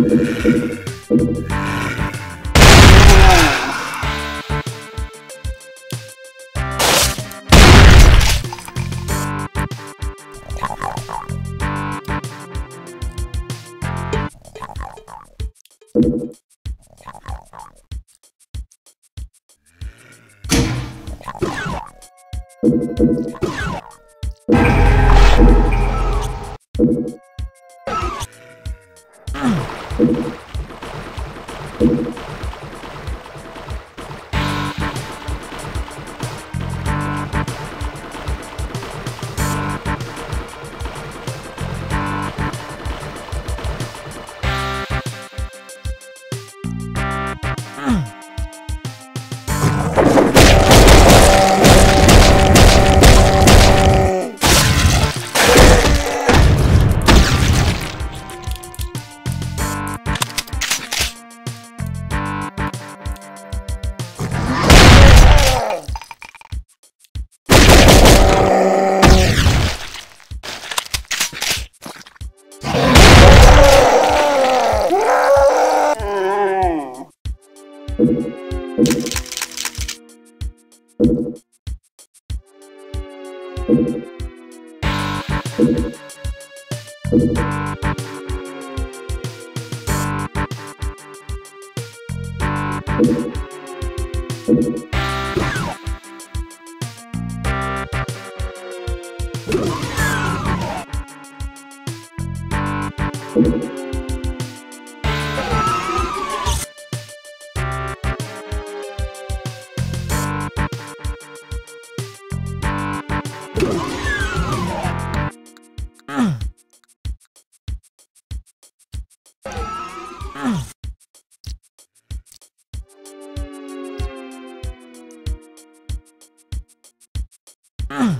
¡Suscríbete Ugh. Mm.